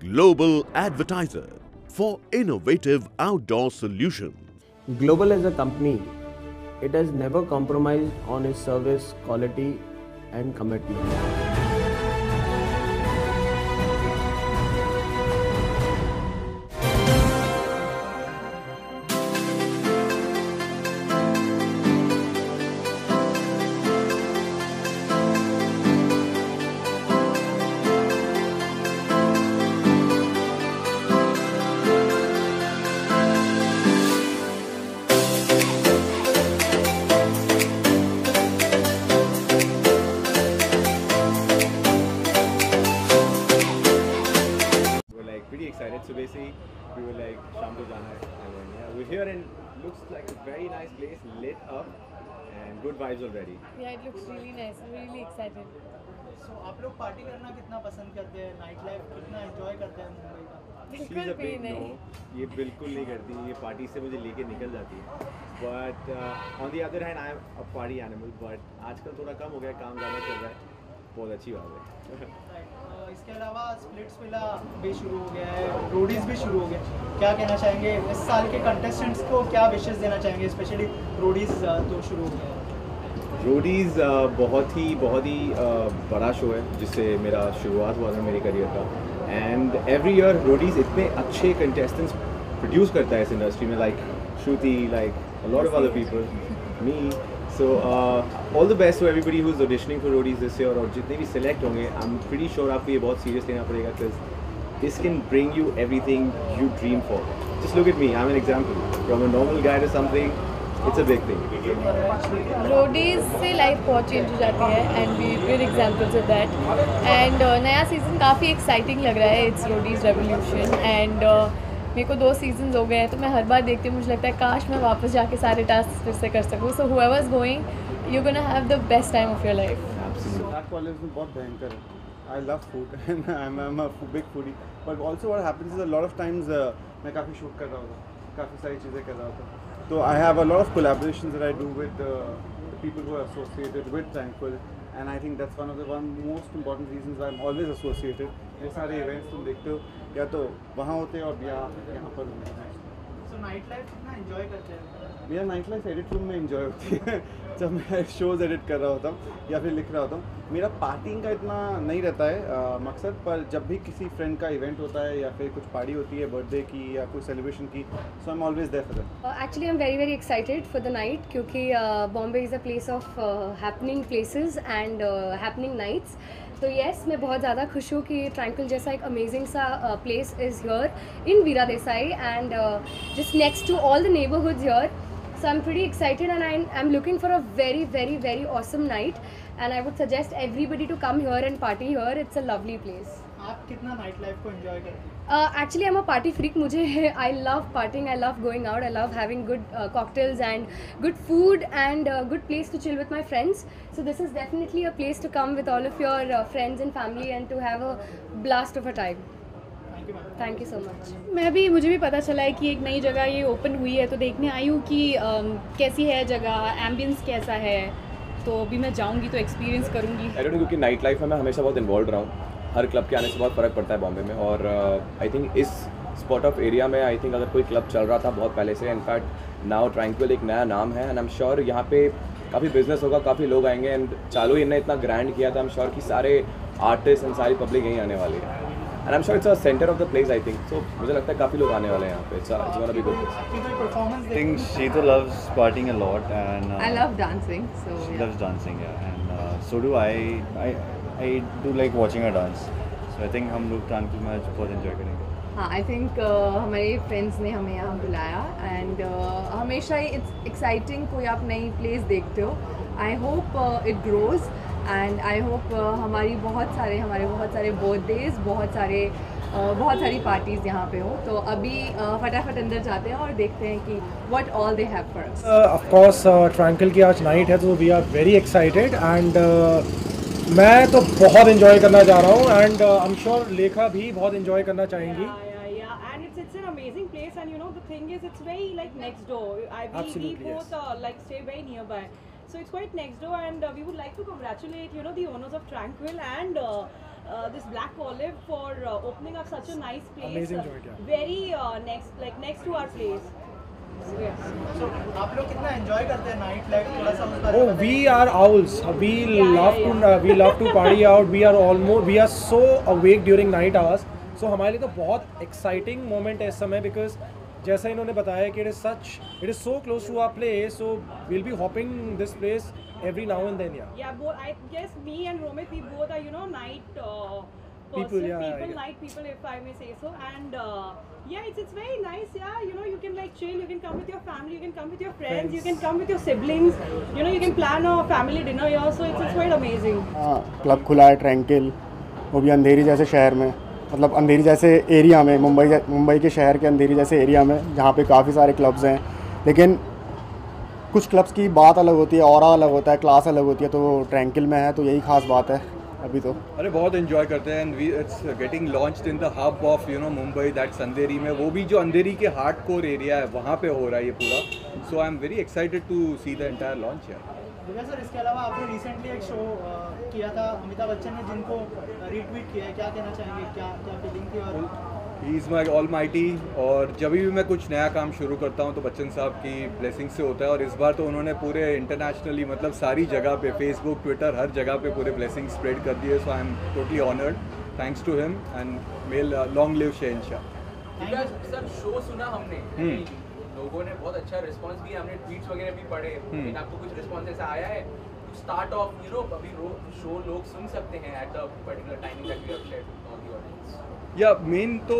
global advertiser for innovative outdoor solutions. Global as a company, it has never compromised on its service quality and commitment. Looks like a very nice place, lit up, and good vibes already. Yeah, it looks really nice. I'm really excited. सो आप लोग party करना कितना पसंद करते हैं night life कितना enjoy करते हैं मुंबई का बिल्कुल भी नहीं no. ये बिल्कुल नहीं करती ये पार्टी से मुझे लेके निकल जाती है but on the other hand I am a party animal but आजकल थोड़ा कम हो गया काम ज़्यादा चल रहा है बहुत अच्छी बात है इसके अलावा स्प्लिट्स विला भी शुरू हो गया है रोडीज भी शुरू हो गए। क्या कहना चाहेंगे इस साल के कंटेस्टेंट्स को क्या विशेष देना चाहेंगे स्पेशली रोडीज तो शुरू हो गया है? रोडीज़ बहुत ही बहुत ही बड़ा शो है जिससे मेरा शुरुआत हुआ था मेरे करियर का। एंड एवरी ईयर रोडीज़ इतने अच्छे कंटेस्टेंट्स प्रोड्यूस करता है इस इंडस्ट्री में like Shruti like lot of other people me so all the best to everybody who is auditioning for Roadies this year और जितने भी सिलेक्ट होंगे एम प्रीटी श्योर आपको ये बहुत सीरियस लेना पड़ेगा this can bring you everything you dream for just look at me I am an example from a normal guy to something it's a big thing Roadies से life बहुत change हो जाती है and we good examples of that and नया season काफ़ी exciting लग रहा है इट्स रोडीज रेवोल्यूशन एंड मेरे को दो सीज़न हो गए हैं तो मैं हर बार देखती हूँ मुझे लगता है काश मैं वापस जाके सारे टास्क फिर से कर सकूँ। So whoever is going you gonna have the best time of your life बहुत भयंकर है। I love food and I am a big foodie but also what happens is a lot of times मैं काफ़ी shoot कर रहा होता काफ़ी सारी चीज़ें कर रहा होता तो I have a lot of collaborations that I do with people who are associated with Tranquil and I think that's one of the one most important reasons why I'm always associated ये सारे events तुम देखते हो या तो वहाँ होते हैं और या यहाँ पर होते हैं। सो नाइट लाइफ कितना एंजॉय करते हैं? मेरा नाइट लाइफ एडिट रूम में इन्जॉय होती है। जब मैं शोज़ एडिट कर रहा होता हूँ या फिर लिख रहा होता हूँ मेरा पार्टिंग का इतना नहीं रहता है अ, मकसद पर जब भी किसी फ्रेंड का इवेंट होता है या फिर कुछ पार्टी होती है बर्थडे की या कोई सेलिब्रेशन की so I am always there for that Uh, actually, I'm very very excited for the night क्योंकि Bombay is a place of places and uh, happening nights. तो यस मैं बहुत ज़्यादा खुश हूँ कि ट्रैंकुल जैसा एक अमेजिंग सा place is here in Veera Desai and just next to all the neighbourhood here so I am pre excited and I I am looking for a very very very awesome night and I would suggest everybody to come here and party here it's a lovely place actually I party freak मुझे I love partying I love going out I love having good cocktails and good food and good place to chill with my friends so this is definitely a place to come with all of your friends and family and to have a blast of a time thank you so much मैं भी मुझे भी पता चला है कि एक नई जगह ये ओपन हुई है तो देखने आई हूँ कि um, कैसी है जगह एम्बियंस कैसा है तो अभी मैं जाऊँगी तो एक्सपीरियंस करूँगी। क्योंकि नाइट लाइफ में मैं हमेशा बहुत इन्वॉल्व रहा हूँ। हर क्लब के आने से बहुत फ़र्क पड़ता है बॉम्बे में और आई थिंक इस स्पॉट ऑफ़ एरिया में आई थिंक अगर कोई क्लब चल रहा था बहुत पहले से इनफैक्ट नाउ ट्रैंक्विल एक नया नाम है एंड आई एम श्योर यहाँ पे काफ़ी बिज़नेस होगा काफ़ी लोग आएँगे एंड चालू इनने इतना ग्रैंड किया था आई एम श्योर कि सारे आर्टिस्ट एंड सारी पब्लिक यहीं आने वाली है। And I am sure it's a centre of the place I think so मुझे लगता है काफ़ी लोग आने वाले हैं यहाँ पे। It's gonna be good uh, uh, I do like watching her dance. So I think हम लोग ट्रांकुल में आज बहुत enjoy करेंगे. हाँ आई थिंक हमारे फ्रेंड्स ने हमें यहाँ बुलाया एंड हमेशा ही इट्स एक्साइटिंग कोई आप नई प्लेस देखते हो I hope it grows and I hope हमारी बहुत सारे हमारे बहुत सारे बर्थडेज बहुत सारे uh, बहुत सारी पार्टीज़ यहाँ पे हो तो अभी uh, फटाफट अंदर जाते हैं और देखते हैं कि what all they have for us of course Tranquil की आज नाइट है तो we are very excited and मैं तो बहुत इन्जॉय करना चाह रहा हूँ एंड आई एम श्योर लेखा भी बहुत इन्जॉय करना चाहेंगी. And it's it's an amazing place, and you know the thing is, it's very like next door. I we, we both uh, like stay very nearby, so it's quite next door. And uh, we would like to congratulate you know the owners of Tranquil and uh, uh, this Black Olive for uh, opening up such a nice place. Amazing uh, joint, yeah. Very uh, next, like next to our place. So, आप लोग कितना करते हैं night life थोड़ा सा we we are are are are owls so awake during hours so हमारे लिए तो बहुत एक्साइटिंग मोमेंट है इस समय बिकॉज़ जैसे इन्होंने बताया कि it is such it is so close to our place so will be hopping this place every now and then you know night People, yeah, people, get- night people, if I may say so. And uh, yeah, it's it's very nice. Yeah, you know, you can like chill. You can come with your family. You can come with your friends. friends. You can come with your siblings. You know, you can plan a family dinner here. So it's it's quite amazing. हाँ club खुला है ट्रैंकिल वो भी अंधेरी जैसे शहर में मतलब अंधेरी जैसे एरिया में मुंबई मुंबई के शहर के अंधेरी जैसे एरिया में जहाँ पे काफ़ी सारे क्लब्स हैं लेकिन कुछ क्लब्स की बात अलग होती है और अलग होता है क्लास अलग होती है तो ट्रैंकिल में है तो यही खास बात है अभी तो। अरे बहुत इन्जॉय करते हैं and we it's getting launch in the hub of you know Mumbai that's Andheri में। वो भी जो अंधेरी के हार्ड कोर एरिया है वहाँ पे हो रहा है ये पूरा। So I am very excited to see the entire launch यार सर इसके अलावा आपने रिसेंटली एक शो किया था अमिताभ बच्चन ने जिनको रिट्वीट किया है। क्या कहना चाहेंगे? क्या क्या फीलिंग थी और he is my almighty और जब भी मैं कुछ नया काम शुरू करता हूँ तो बच्चन साहब की ब्लेसिंग से होता है और इस बार तो उन्होंने पूरे इंटरनेशनली मतलब सारी जगह पे फेसबुक ट्विटर हर जगह पे पूरे ब्लेसिंग स्प्रेड कर दिए so I am totally honoured thanks to him and may long live Shahenshah sir show सुना हमने। हम्म। लोगों ने बहुत अच्छा रिस्पांस दिया हमने ट्वीट्स वगैरह भी पढ़े। हम्म। आपको कुछ रिस्पांस ऐसा आया है? To start off you know अभी शो लोग सुन सकते हैं at the particular timing that we have with all the audience या मेन तो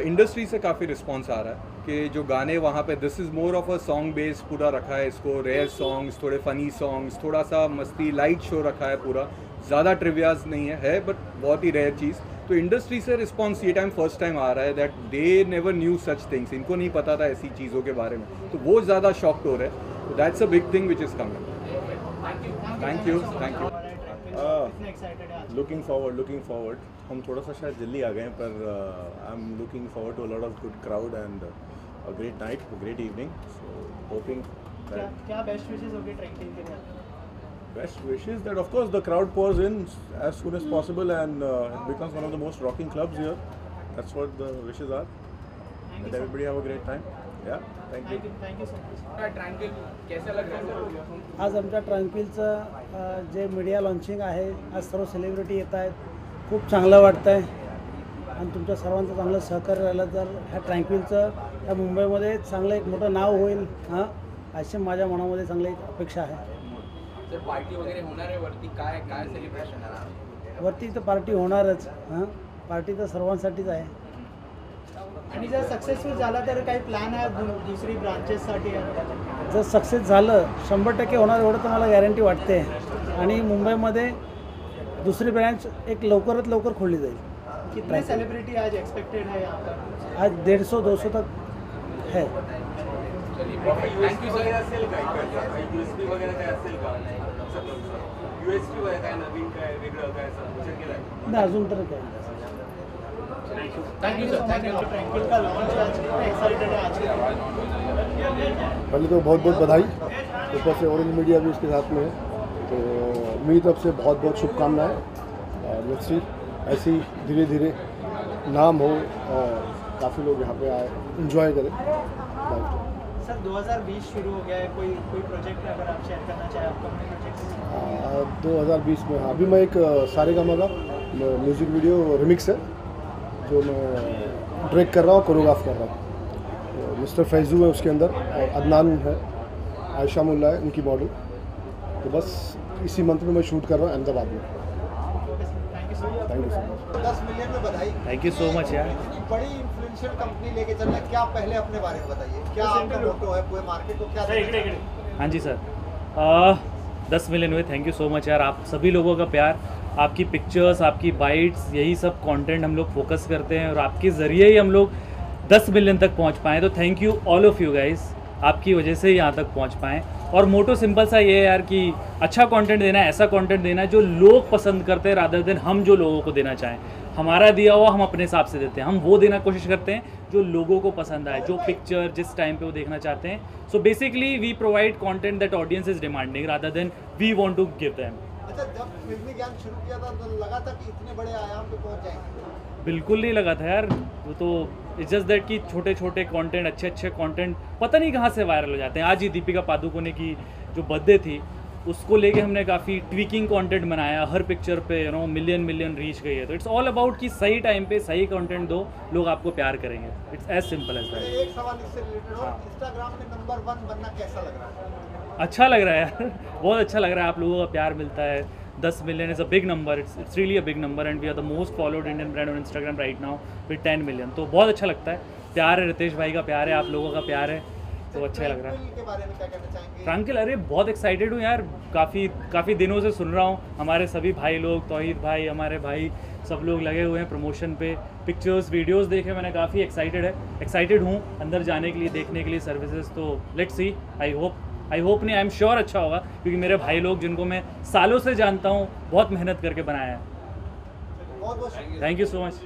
इंडस्ट्री से काफ़ी रिस्पॉन्स आ रहा है कि जो गाने वहाँ पे this is more of a song base पूरा रखा है इसको रेयर सॉन्ग्स थोड़े फनी सॉन्ग्स थोड़ा सा मस्ती लाइट शो रखा है पूरा। ज़्यादा ट्रिवियाज नहीं है है बट बहुत ही रेयर चीज़। तो इंडस्ट्री से रिस्पॉन्स ये टाइम फ़र्स्ट टाइम आ रहा है that they never knew such things इनको नहीं पता था ऐसी चीज़ों के बारे में। तो वो ज़्यादा शॉक्ड हो रहे हैं। That's a big thing which is coming thank you thank you है लुकिंग फॉरवर्ड लुकिंग फॉरवर्ड हम थोड़ा सा शायद जल्दी आ गए हैं, पर uh, I am looking forward to lot of good crowd and a great night great evening so hoping क्या बेस्ट विशेस होगी ट्रैकिंग के लिए best wishes that of course the crowd pours in as soon as possible and uh, it becomes one of the most rocking clubs here that's what the wishes are you so everybody have a great time. Yeah thank you. कैसा लग रहा है आज आमच्या ट्रँक्विलचं जे media launching आहे आज सर्व celebrity येत आहेत. खूप चांगलं वाटतं आहे आणि तुमच्या सर्वांचं चांगलं सहकार्य राहिलं तर ह्या ट्रँक्विलचं या मुंबईमध्ये चांगलं एक मोठं नाव होईल हां अशी माझ्या मनामध्ये चांगली एक अपेक्षा आहे. सर पार्टी वगैरे होणार आहे वरती? काय काय सेलिब्रेशन आहे? वरती तर पार्टी होणारच हां. पार्टी तर सर्वांसाठीच आहे. आणि जर सक्सेसफुल झाला तर काही प्लॅन आहे दुसरी ब्रांचेससाठी जर सक्सेस झालं शंभर टक्के होणार एवढं तर मला गॅरंटी वाटते. आणि मुंबईमध्ये दुसरी ब्रँच एक लवकरात लवकर खोलली जाईल. कितने सेलिब्रिटी आज एक्सपेक्टेड है यहाँ पर आज डेढ़ सौ दो सौ तक है. थँक्यू सर असेल काय युएसपी वगैरे काय असेल का? युएसपी वगैरे काय नवीन काय वेगळं काय असं विचार केलाय? नाही अजून तर काय. Thank you sir thank you Tranquil का लॉन्च आज कितना एक्साइटेड आज पहले तो बहुत बहुत बधाई। ऊपर से ऑरेंज मीडिया भी उसके साथ में है। तो मेरी तरफ़ से बहुत बहुत शुभकामनाएँ। और लेट्स सी ऐसे ही धीरे धीरे नाम हो और काफ़ी लोग यहाँ पे आए इंजॉय करें। सर 2020 शुरू हो गया है। कोई कोई प्रोजेक्ट अगर आप शेयर करना चाहें अपकमिंग प्रोजेक्ट दो हज़ार बीस में हाँ अभी मैं एक सारे का का म्यूज़िक वीडियो रिमिक्स है। जो मैं डायरेक्ट कर रहा हूँ कोरियोग्राफ कर रहा हूँ। मिस्टर फैजू है उसके अंदर और अदनान है आयशा मुल्ला है उनकी मॉडल तो बस इसी मंथ में मैं शूट कर रहा हूँ अहमदाबाद में। Thank you so much thank you so much दस मिलियन में बधाई। थैंक यू सो मच यार। बड़ी इन्फ्लुएंशियल कंपनी लेके चल क्या पहले अपने बारे में बताइए? क्या आपका मोटो है पूरे मार्केट को? क्या देना चाहते हैं? हाँ जी सर। दस मिलियन हुए थैंक यू सो मच यार। आप सभी लोगों का प्यार आपकी पिक्चर्स आपकी बाइट्स यही सब कंटेंट हम लोग फोकस करते हैं और आपके ज़रिए ही हम लोग दस मिलियन तक पहुँच पाएँ। तो thank you all of you guys आपकी वजह से यहाँ तक पहुँच पाएँ। और मोटो सिंपल सा ये है यार कि अच्छा कंटेंट देना है, ऐसा कंटेंट देना है जो लोग पसंद करते हैं रादर देन हम जो लोगों को देना चाहें। हमारा दिया हुआ हम अपने हिसाब से देते हैं। हम वो देना कोशिश करते हैं जो लोगों को पसंद आए, जो पिक्चर जिस टाइम पे वो देखना चाहते हैं। So basically we provide content that audience is demanding rather than we want to give them अच्छा जब फिल्मी ज्ञान शुरू किया था तो लगा था कि इतने बड़े आयाम पे पहुँच जाएँगे? बिल्कुल नहीं लगा था यार। वो तो इट्स जस्ट दैट कि छोटे छोटे कंटेंट अच्छे अच्छे कंटेंट पता नहीं कहाँ से वायरल हो जाते हैं। आज ही दीपिका पादुकोणे की जो बर्थडे थी उसको लेके हमने काफ़ी ट्विकिंग कंटेंट बनाया हर पिक्चर पे you know million million reach गई है। तो इट्स ऑल अबाउट कि सही टाइम पे सही कंटेंट दो लोग आपको प्यार करेंगे। It's as simple as that एक सवाल इससे रिलेटेड हो। इंस्टाग्राम में नंबर वन बनना कैसा लग रहा है? अच्छा लग रहा है यार। बहुत अच्छा लग रहा है आप लोगों का प्यार मिलता है। दस million is a big number it's it's really a big number and we are the most followed Indian brand on Instagram right now with ten million तो बहुत अच्छा लगता है। प्यार है रितेश भाई का प्यार है आप लोगों का प्यार है। तो अच्छा लग रहा। है के बारे में क्या कहना चाहेंगे? फ्रांकिल अरे बहुत एक्साइटेड हूँ यार। काफ़ी काफ़ी दिनों से सुन रहा हूँ। हमारे सभी भाई लोग तोहीद भाई हमारे भाई सब लोग लगे हुए हैं प्रमोशन पे। पिक्चर्स वीडियोस देखे मैंने काफ़ी एक्साइटेड है। एक्साइटेड हूँ अंदर जाने के लिए देखने के लिए सर्विसेज़ तो let's see I hope I hope नहीं आई एम श्योर अच्छा होगा क्योंकि मेरे भाई लोग जिनको मैं सालों से जानता हूँ बहुत मेहनत करके बनाया है। Thank you so much